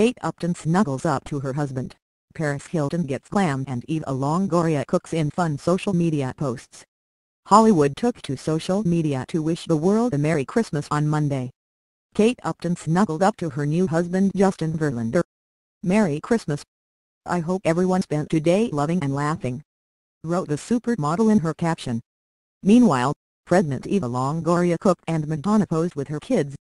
Kate Upton snuggles up to her husband. Paris Hilton gets glam and Eva Longoria cooks in fun social media posts. Hollywood took to social media to wish the world a Merry Christmas on Monday. Kate Upton snuggled up to her new husband Justin Verlander. Merry Christmas. I hope everyone spent today loving and laughing. Wrote the supermodel in her caption. Meanwhile, pregnant Eva Longoria cooked and Madonna posed with her kids.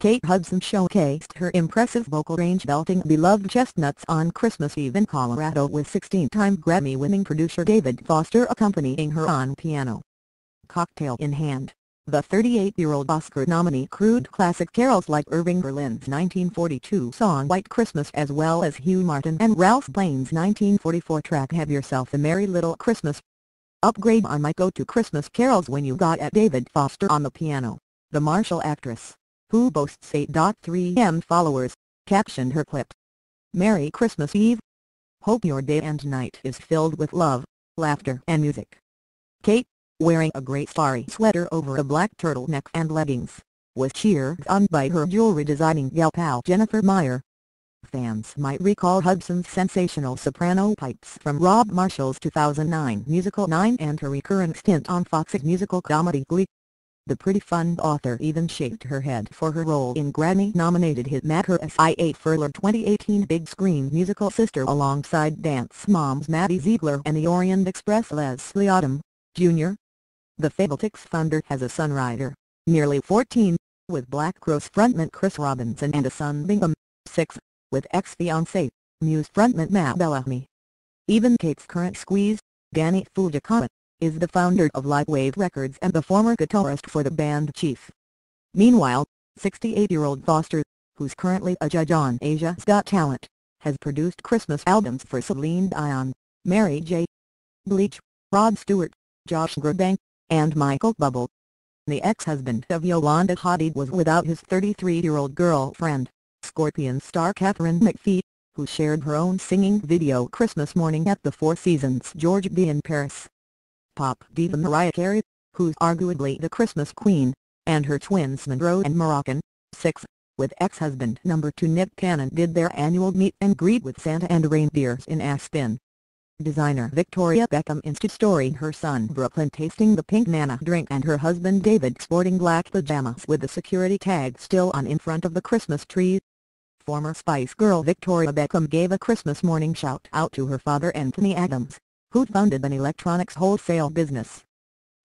Kate Hudson showcased her impressive vocal range belting beloved chestnuts on Christmas Eve in Colorado with 16-time Grammy-winning producer David Foster accompanying her on piano. Cocktail in hand, the 38-year-old Oscar nominee crewed classic carols like Irving Berlin's 1942 song White Christmas as well as Hugh Martin and Ralph Blane's 1944 track Have Yourself a Merry Little Christmas. Upgrade on my go-to Christmas carols when you got at David Foster on the piano, the Marshall actress who boasts 8.3M followers, captioned her clip. Merry Christmas Eve. Hope your day and night is filled with love, laughter and music. Kate, wearing a gray starry sweater over a black turtleneck and leggings, was cheered on by her jewelry designing gal pal Jennifer Meyer. Fans might recall Hudson's sensational soprano pipes from Rob Marshall's 2009 musical 9 and her recurrent stint on Fox's musical comedy Glee. The pretty fun author even shaved her head for her role in Grammy-nominated hit Mad Her S.I.A. Furler 2018 big screen musical Sister alongside dance moms Maddie Ziegler and the Orient Express Leslie Odom, Jr. The Fabletics founder has a son Ryder, nearly 14, with Black Crowes frontman Chris Robinson and a son Bingham, 6, with ex-fiancée, Muse frontman Matt Bellamy. Even Kate's current squeeze, Danny Fujikawa, is the founder of Lightwave Records and the former guitarist for the band Chief. Meanwhile, 68-year-old Foster, who's currently a judge on Asia's Got Talent, has produced Christmas albums for Celine Dion, Mary J. Blige, Rod Stewart, Josh Groban, and Michael Bublé. The ex-husband of Yolanda Hadid was without his 33-year-old girlfriend, Scorpion star Katharine McPhee, who shared her own singing video Christmas morning at the Four Seasons George V in Paris pop diva Mariah Carey, who's arguably the Christmas queen, and her twins Monroe and Moroccan, 6, with ex-husband number 2 Nick Cannon did their annual meet and greet with Santa and reindeers in Aspen. Designer Victoria Beckham Insta-story her son Brooklyn tasting the pink nana drink and her husband David sporting black pajamas with the security tag still on in front of the Christmas tree. Former Spice Girl Victoria Beckham gave a Christmas morning shout out to her father Anthony Adams, who founded an electronics wholesale business.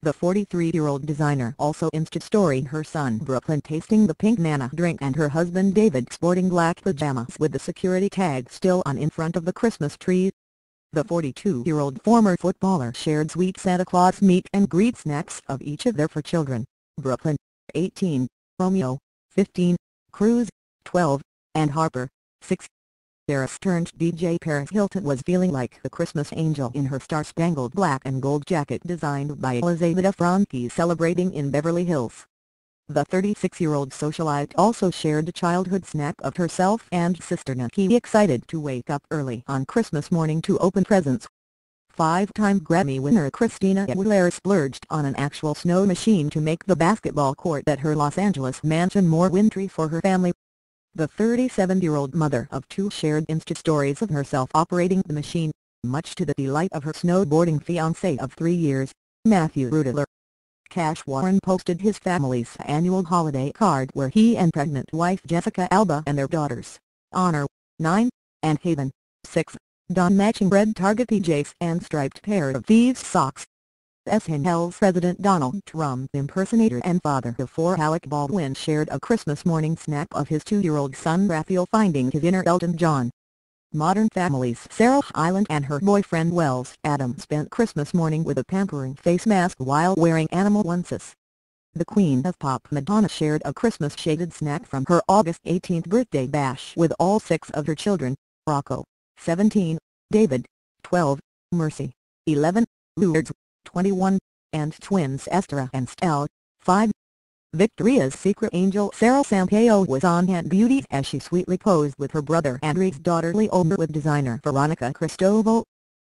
The 43-year-old designer also insta-storied her son Brooklyn tasting the pink nana drink and her husband David sporting black pajamas with the security tag still on in front of the Christmas tree. The 42-year-old former footballer shared sweet Santa Claus meet and greet snacks of each of their four children, Brooklyn, 18, Romeo, 15, Cruz, 12, and Harper, 6. Paris-turned DJ Paris Hilton was feeling like the Christmas angel in her star-spangled black and gold jacket designed by Elizabeth Franke celebrating in Beverly Hills. The 36-year-old socialite also shared a childhood snack of herself and sister Nicky excited to wake up early on Christmas morning to open presents. Five-time Grammy winner Christina Aguilera splurged on an actual snow machine to make the basketball court at her Los Angeles mansion more wintry for her family. The 37-year-old mother of two shared Insta stories of herself operating the machine, much to the delight of her snowboarding fiancé of three years, Matthew Rutler. Cash Warren posted his family's annual holiday card where he and pregnant wife Jessica Alba and their daughters, Honor, 9, and Haven, 6, don matching red Target PJs and striped pair of thieves socks. SNL President Donald Trump impersonator and father of four Alec Baldwin shared a Christmas morning snap of his two-year-old son Raphael finding his inner Elton John. Modern Family's Sarah Hyland and her boyfriend Wells Adam spent Christmas morning with a pampering face mask while wearing animal onesies. The Queen of Pop Madonna shared a Christmas-shaded snack from her August 18th birthday bash with all six of her children, Rocco, 17, David, 12, Mercy, 11, Lourdes, 21, and twins Esther and Stella, 5. Victoria's Secret angel Sara Sampaio was on hand beauty as she sweetly posed with her brother Andrew's daughterly Omer with designer Veronica Cristoval.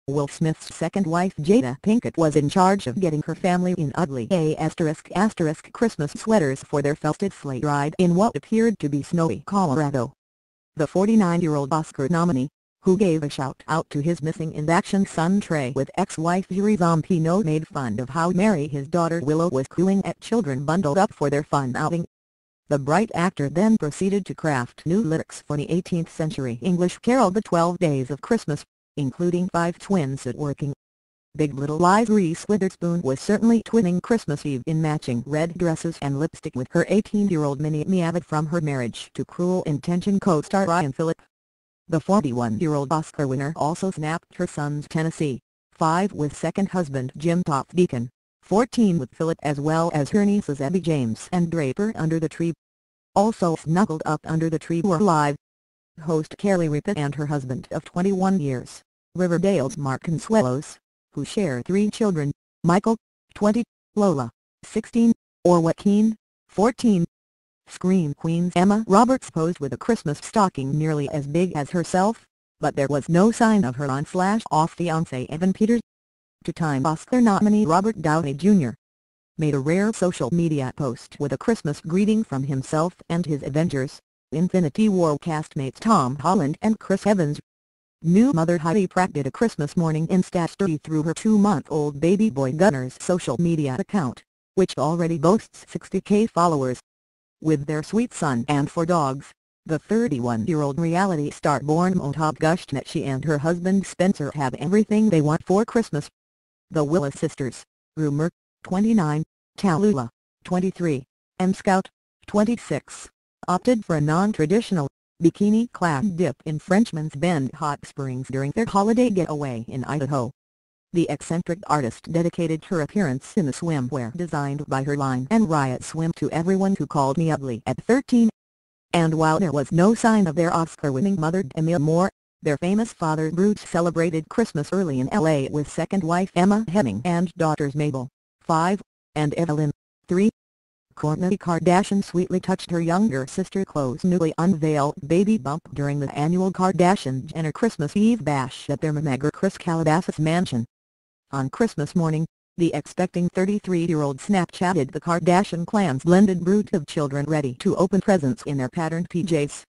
Will Smith's second wife Jada Pinkett was in charge of getting her family in ugly A asterisk asterisk Christmas sweaters for their festive sleigh ride in what appeared to be snowy Colorado. the 49-year-old Oscar nominee, who gave a shout-out to his missing-in-action son Trey with ex-wife Yuri Zampino made fun of how merry his daughter Willow was cooing at children bundled up for their fun outing. The bright actor then proceeded to craft new lyrics for the 18th-century English carol The Twelve Days of Christmas, including five twins at working. Big Little Lies Reese Witherspoon was certainly twinning Christmas Eve in matching red dresses and lipstick with her 18-year-old Minnie Meavitt from her marriage to Cruel Intention co-star Ryan Phillippe. The 41-year-old Oscar winner also snapped her sons Tennessee, 5 with second husband Jim Toth Deacon, 14 with Philip as well as her nieces Abby James and Draper under the tree. Also snuggled up under the tree were live host Carrie Ripa and her husband of 21 years, Riverdale's Mark Consuelos, who share three children, Michael, 20, Lola, 16, or Joaquin, 14. Scream Queen's Emma Roberts posed with a Christmas stocking nearly as big as herself, but there was no sign of her on-slash-off fiancé Evan Peters. Two-time Oscar nominee Robert Downey Jr. made a rare social media post with a Christmas greeting from himself and his Avengers, Infinity War castmates Tom Holland and Chris Evans. New mother Heidi Pratt did a Christmas morning Insta story through her two-month-old baby boy Gunner's social media account, which already boasts 60k followers. With their sweet son and four dogs, the 31-year-old reality star born Mohab gushed that she and her husband Spencer have everything they want for Christmas. The Willis sisters, Rumer, 29, Tallulah, 23, and Scout, 26, opted for a non-traditional, bikini-clad dip in Frenchman's Bend Hot Springs during their holiday getaway in Idaho. The eccentric artist dedicated her appearance in the swimwear designed by her line and Riot Swim to everyone who called me ugly at 13. And while there was no sign of their Oscar-winning mother Emil Moore, their famous father Bruce celebrated Christmas early in L.A. with second wife Emma Heming and daughters Mabel, 5, and Evelyn, 3. Kourtney Kardashian sweetly touched her younger sister Khloe's newly unveiled baby bump during the annual Kardashian-Jenner Christmas Eve bash at their mega Kris Calabasas mansion. On Christmas morning, the expecting 33-year-old Snapchatted the Kardashian clan's blended brood of children ready to open presents in their patterned PJs.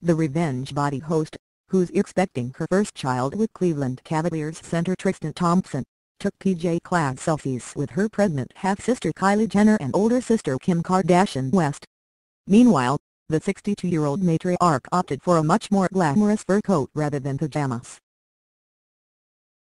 The Revenge Body host, who's expecting her first child with Cleveland Cavaliers center Tristan Thompson, took PJ-clad selfies with her pregnant half-sister Kylie Jenner and older sister Kim Kardashian West. Meanwhile, the 62-year-old matriarch opted for a much more glamorous fur coat rather than pajamas.